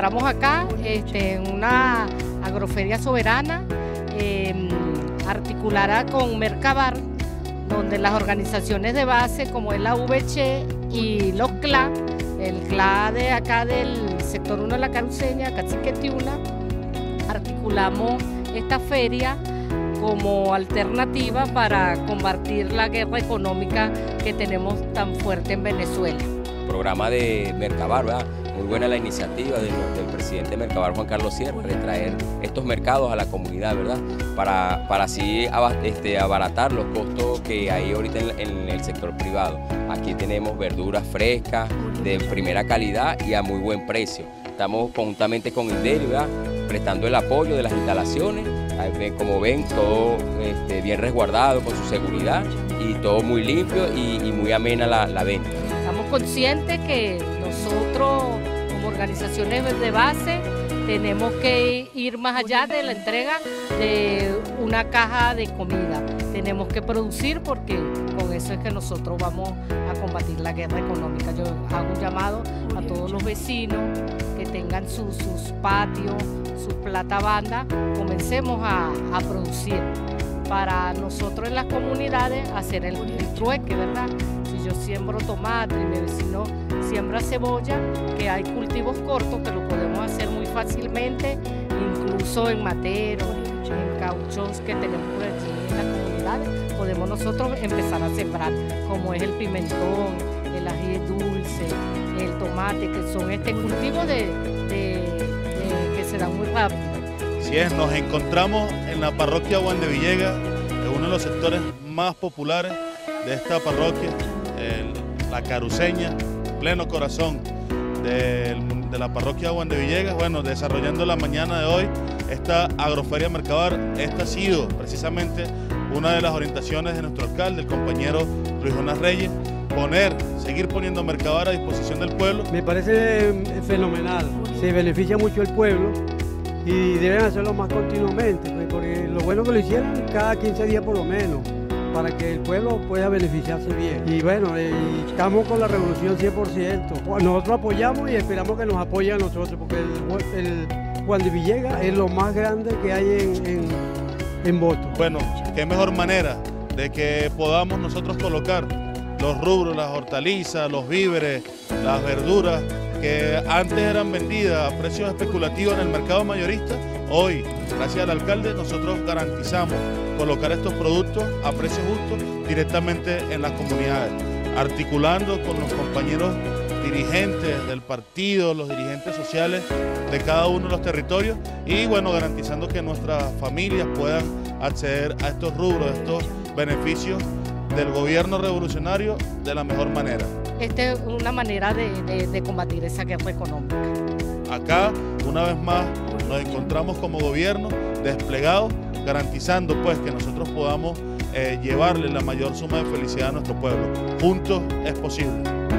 encontramos acá este, en una agroferia soberana em, articulada con Mercabar, donde las organizaciones de base como es la VC y los CLA, el CLA de acá del sector 1 de la Caruceña, Cacique Tiuna, articulamos esta feria como alternativa para combatir la guerra económica que tenemos tan fuerte en Venezuela. Programa de Mercabar, ¿verdad? Muy buena la iniciativa del, presidente Mercabar, Juan Carlos Sierra, de traer estos mercados a la comunidad, ¿verdad? Para, para así este, abaratar los costos que hay ahorita en, el sector privado. Aquí tenemos verduras frescas, de primera calidad y a muy buen precio. Estamos conjuntamente con Indeli, ¿verdad? prestando el apoyo de las instalaciones. Como ven, todo este, bien resguardado con su seguridad y todo muy limpio y, muy amena la venta. Estamos conscientes que nosotros como organizaciones de base tenemos que ir más allá de la entrega de una caja de comida. Tenemos que producir porque con eso es que nosotros vamos a combatir la guerra económica. Yo hago un llamado a todos los vecinos que tengan sus patios, su plata banda, comencemos a, producir para nosotros en las comunidades hacer el, trueque, ¿verdad? Yo siembro tomate y vecino siembra cebolla, que hay cultivos cortos que lo podemos hacer muy fácilmente, incluso en materos, en cauchos que tenemos por aquí en las comunidades, podemos nosotros empezar a sembrar, como es el pimentón, el ají dulce, el tomate, que son este cultivo de será muy rápido. Sí es, nos encontramos en la parroquia Juan de Villegas, es uno de los sectores más populares de esta parroquia, la Caruceña, pleno corazón de, la parroquia Juan de Villegas. Bueno, desarrollando la mañana de hoy esta agroferia Mercabar, esta ha sido precisamente una de las orientaciones de nuestro alcalde, el compañero Luis Jonas Reyes, poner, seguir poniendo Mercabar a disposición del pueblo. Me parece eh, fenomenal, se beneficia mucho el pueblo y deben hacerlo más continuamente, pues, porque lo bueno que lo hicieran cada 15 días por lo menos para que el pueblo pueda beneficiarse bien. Y bueno, eh, estamos con la revolución 100%. Nosotros apoyamos y esperamos que nos apoyen a nosotros, porque el, Juan de Villegas es lo más grande que hay en, en, en. Bueno, qué mejor manera de que podamos nosotros colocar los rubros, las hortalizas, los víveres, las verduras que antes eran vendidas a precios especulativos en el mercado mayorista, hoy, gracias al alcalde, nosotros garantizamos colocar estos productos a precios justos directamente en las comunidades, articulando con los compañeros dirigentes del partido, los dirigentes sociales de cada uno de los territorios y bueno, garantizando que nuestras familias puedan acceder a estos rubros, a estos beneficios del gobierno revolucionario de la mejor manera. Esta es una manera de, combatir esa guerra económica. Acá, una vez más, nos encontramos como gobierno desplegados, garantizando pues que nosotros podamos eh, llevarle la mayor suma de felicidad a nuestro pueblo. Juntos es posible.